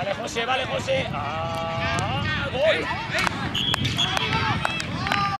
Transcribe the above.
Vale, José, vale, José. ¡Ah! ¡Gol!